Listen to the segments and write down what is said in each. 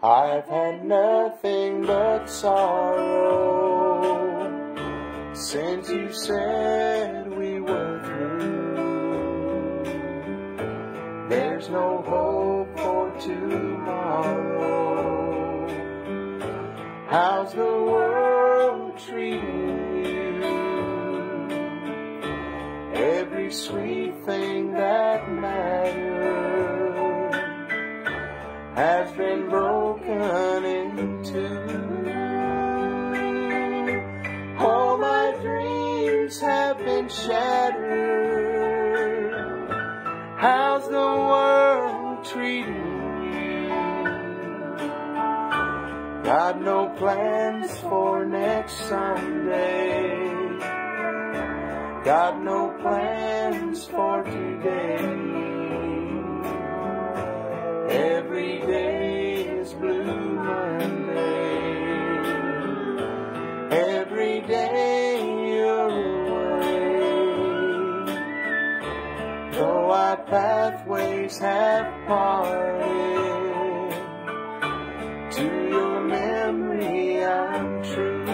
I've had nothing but sorrow since you said we were through. There's no hope for tomorrow. How's the world treating you? Every sweet thing that matters has been broken in two. All my dreams have been shattered. How's the world treating you? Got no plans for next Sunday. Got no plans Our pathways have parted, to your memory I'm true.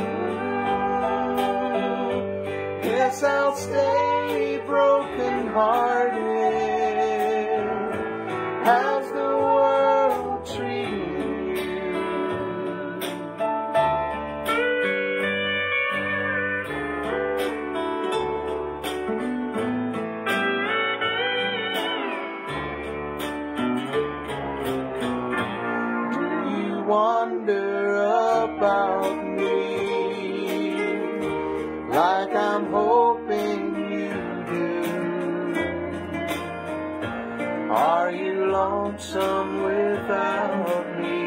Yes, I'll stay broken hearted. Wonder about me like I'm hoping you do? Are you lonesome without me?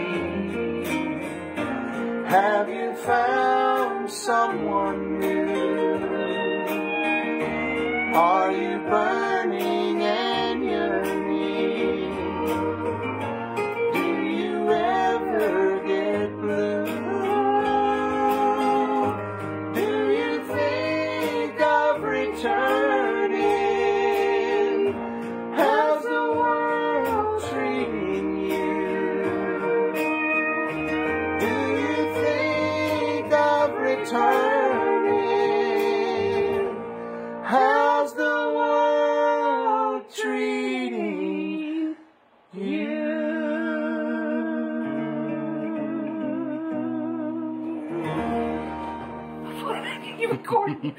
Have you found someone new? Are you burning returning? How's the world treating you? you recording?